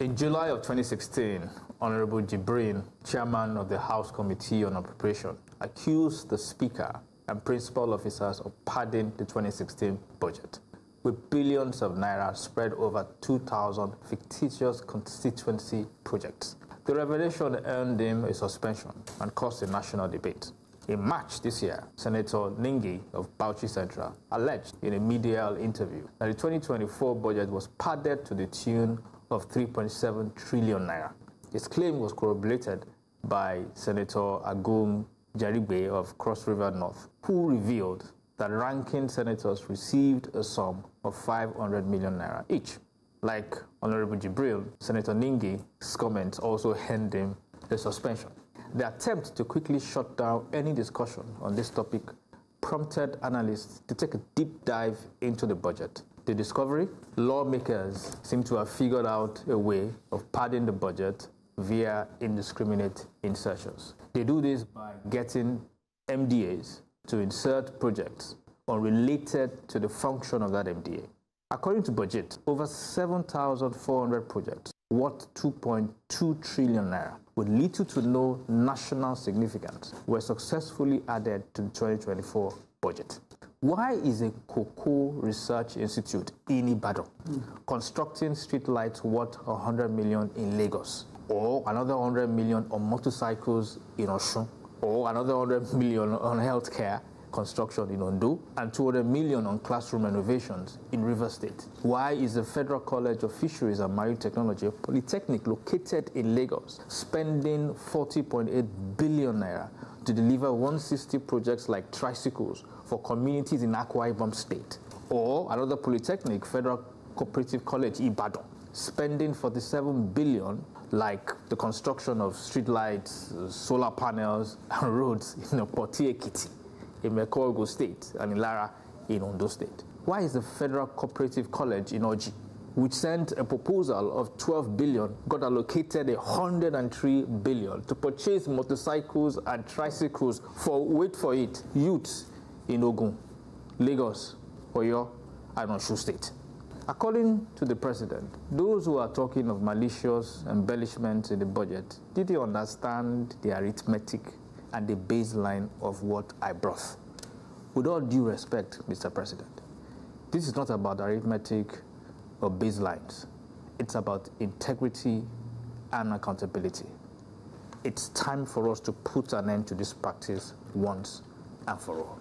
In July of 2016, Honorable Jibrin, chairman of the House Committee on Appropriation, accused the Speaker and principal officers of padding the 2016 budget with billions of naira spread over 2,000 fictitious constituency projects. The revelation earned him a suspension and caused a national debate. In March this year, Senator Ningi of Bauchi Central alleged in a media interview that the 2024 budget was padded to the tune of 3.7 trillion naira. His claim was corroborated by Senator Agom Jarigbe of Cross River North, who revealed that ranking senators received a sum of 500 million naira each. Like Honorable Jibrin, Senator Ningi's comments also earned him a suspension. The attempt to quickly shut down any discussion on this topic prompted analysts to take a deep dive into the budget. The discovery? Lawmakers seem to have figured out a way of padding the BudgIT via indiscriminate insertions. They do this by getting MDAs to insert projects unrelated to the function of that MDA. According to budget, over 7,400 projects worth 2.2 trillion naira with little to no national significance were successfully added to the 2024 budget. Why is a Cocoa Research Institute in Ibadan mm. constructing streetlights worth 100 million in Lagos or another 100 million on motorcycles in Osun or another 100 million on healthcare construction in Ondo and 200 million on classroom renovations in River State. Why is the Federal College of Fisheries and Marine Technology, Polytechnic, located in Lagos, spending 40.8 billion naira to deliver 160 projects like tricycles for communities in Akwa Ibom State? Or another Polytechnic, Federal Cooperative College, Ibadan, spending 47 billion like the construction of streetlights, solar panels, and roads in Poti Ekiti, in Mekogo State, and in Lara, in Ondo State. Why is the Federal Cooperative College in Oji, which sent a proposal of 12 billion, got allocated 103 billion to purchase motorcycles and tricycles for, wait for it, youths in Ogun, Lagos, Oyo, and Osun State. According to the president, those who are talking of malicious embellishments in the budget, did you understand the arithmetic and the baseline of what I brought? With all due respect, Mr. President, this is not about arithmetic or baselines. It's about integrity and accountability. It's time for us to put an end to this practice once and for all.